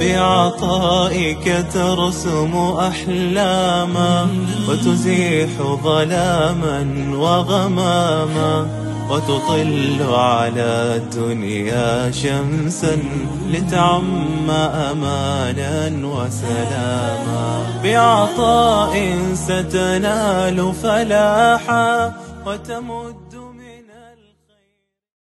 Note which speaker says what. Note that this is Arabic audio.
Speaker 1: بعطائك ترسم أحلاما وتزيح ظلاما وغماما وتطل على الدنيا شمسا لتعم أمانا وسلاما بعطاء ستنال فلاحا وتمد من